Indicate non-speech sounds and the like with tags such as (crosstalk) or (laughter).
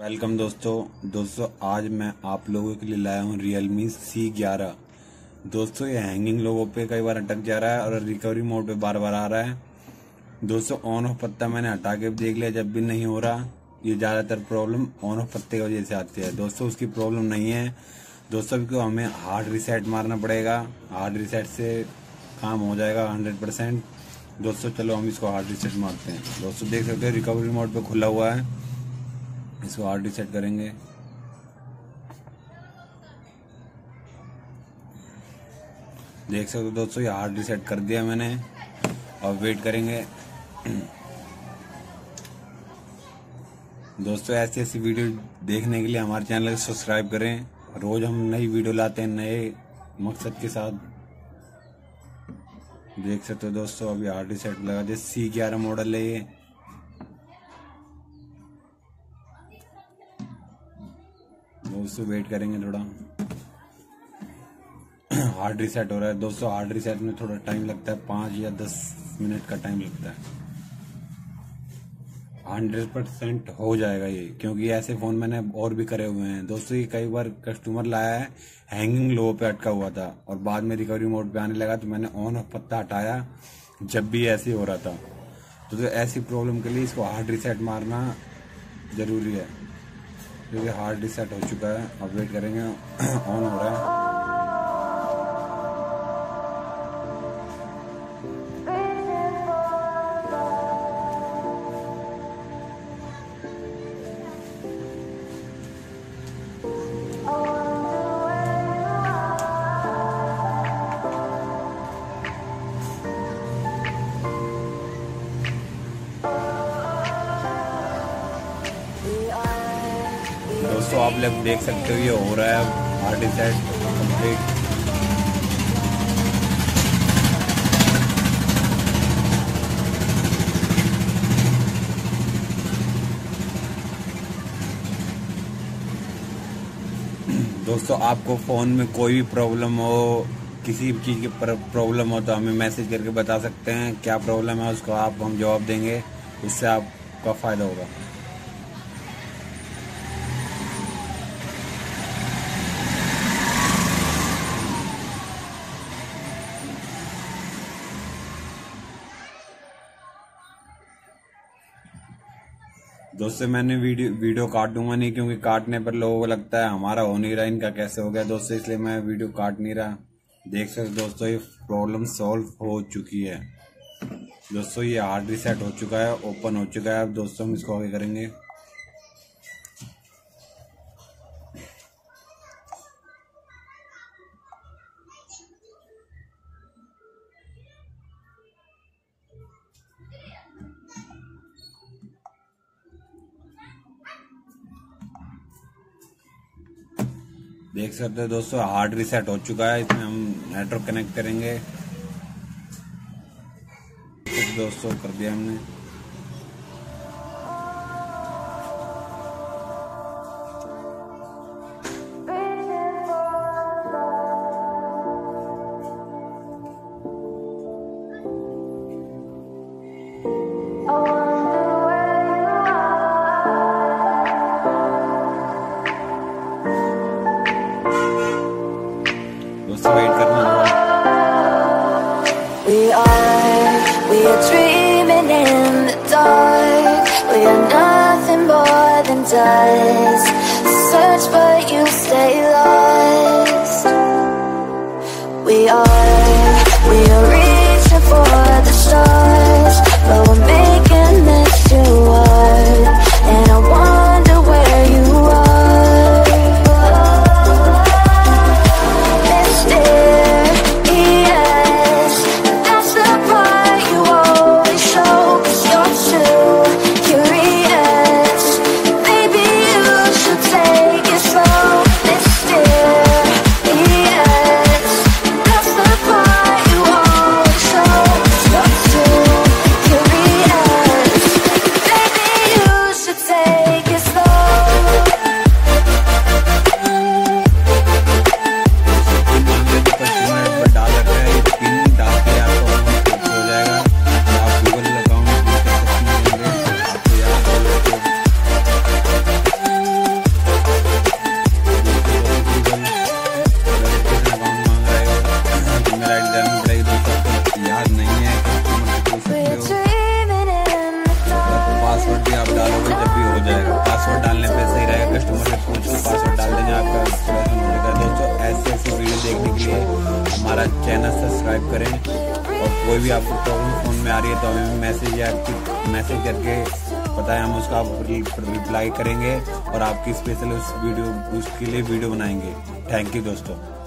Welcome दोस्तों। दोस्तों, आज मैं आप लोगों के लिए लाया हूँ रियलमी सी ग्यारह। दोस्तों, ये हैंगिंग लोगों पे कई बार अटक जा रहा है और रिकवरी मोड पे बार बार आ रहा है। दोस्तों ऑन ऑफ़ पत्ता मैंने हटा के देख लिया, जब भी नहीं हो रहा, ये ज़्यादातर प्रॉब्लम ऑन ऑफ़ पत्ते की वजह से आती है। दोस्तों, उसकी प्रॉब्लम नहीं है। दोस्तों को हमें हार्ड रिसेट मारना पड़ेगा। हार्ड रिसेट से काम हो जाएगा हंड्रेड परसेंट दोस्तों, चलो हम इसको हार्ड रिसेट मारते हैं। दोस्तों, देख सकते हो रिकवरी मोड पर खुला हुआ है। इसको हार्ड रिसेट करेंगे। देख सकते हो दोस्तों, ये हार्ड रिसेट कर दिया मैंने। और वेट करेंगे। दोस्तों, ऐसी ऐसी वीडियो देखने के लिए हमारे चैनल को सब्सक्राइब करें। रोज हम नई वीडियो लाते हैं नए मकसद के साथ। देख सकते हो दोस्तों, अभी हार्ड रिसेट लगा दिया। सी ग्यारह मॉडल है ये। दोस्तों वेट करेंगे थोड़ा। हार्ड रिसेट हो रहा है। दोस्तों हार्ड रिसेट में थोड़ा टाइम लगता है। पाँच या दस मिनट का टाइम लगता है। हंड्रेड परसेंट हो जाएगा ये क्योंकि ऐसे फ़ोन मैंने और भी करे हुए हैं। दोस्तों ये कई बार कस्टमर लाया है हैंगिंग लो पे अटका हुआ था और बाद में रिकवरी मोड पे आने लगा तो मैंने ऑन ऑफ़ पत्ता हटाया जब भी ऐसे हो रहा था। तो, तो ऐसी प्रॉब्लम के लिए इसको हार्ड रिसेट मारना ज़रूरी है। क्योंकि हार्ड डिसेट हो चुका है अब वेट करेंगे (clears throat) ऑन हो रहा है। दोस्तों आप लोग देख सकते हो, ये हो रहा है डिसाइड कंप्लीट दोस्तों, आपको फ़ोन में कोई भी प्रॉब्लम हो, किसी भी चीज़ की प्रॉब्लम हो तो हमें मैसेज करके बता सकते हैं। क्या प्रॉब्लम है, उसको आप, हम जवाब देंगे। उससे आपका फ़ायदा होगा। दोस्तों मैंने वीडियो वीडियो काट दूँगा नहीं क्योंकि काटने पर लोगों को लगता है हमारा हो नहीं रहा, इनका कैसे हो गया दोस्तों इसलिए मैं वीडियो काट नहीं रहा। देख सकते दोस्तों, ये प्रॉब्लम सॉल्व हो चुकी है। दोस्तों, ये हार्ड रिसेट हो चुका है ओपन हो चुका है। अब दोस्तों, हम इसको आगे करेंगे। देख सकते हो दोस्तों हार्ड रिसेट हो चुका है, इसमें हम नेटवर्क कनेक्ट करेंगे। दोस्तों कर दिया हमने। More. Search, but you stay lost. We are, हमारा चैनल सब्सक्राइब करें और कोई भी आपको प्रॉब्लम फ़ोन में आ रही है तो हमें मैसेज या मैसेज करके बताएँ। हम उसका रिप्लाई करेंगे और आपकी स्पेशल उस वीडियो उसके लिए वीडियो बनाएँगे। थैंक यू दोस्तों।